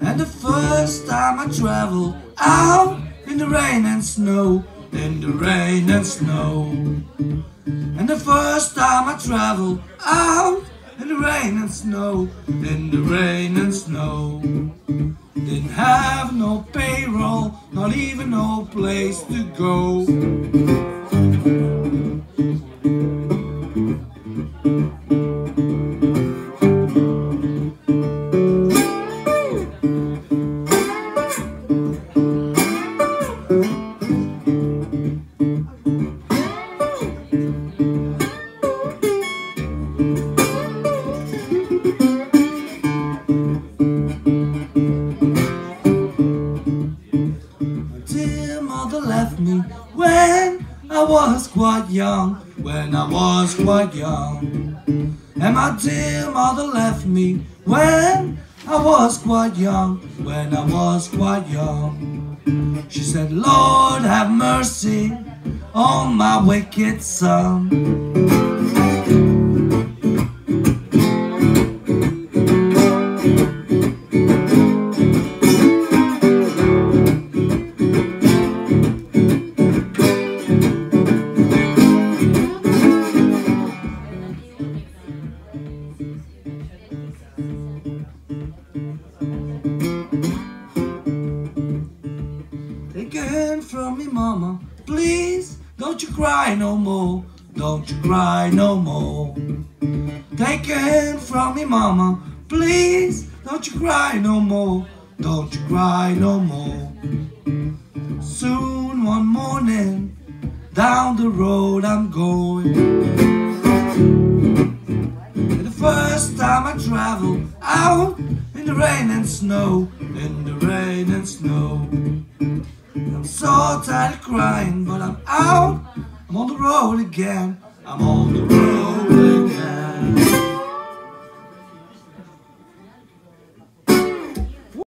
And the first time I travel out in the rain and snow, in the rain and snow. And the first time I travel out in the rain and snow, in the rain and snow. Didn't have no payroll, not even no place to go. I was quite young, when I was quite young. And my dear mother left me when I was quite young, when I was quite young. She said, Lord, have mercy on my wicked son. Mama. Please, don't you cry no more. Don't you cry no more. Take your hand from me, mama. Please, don't you cry no more. Don't you cry no more. Soon one morning, down the road I'm going. And the first time I travel out in the rain and snow, in the rain and snow. So tired of crying, but I'm out. I'm on the road again. I'm on the road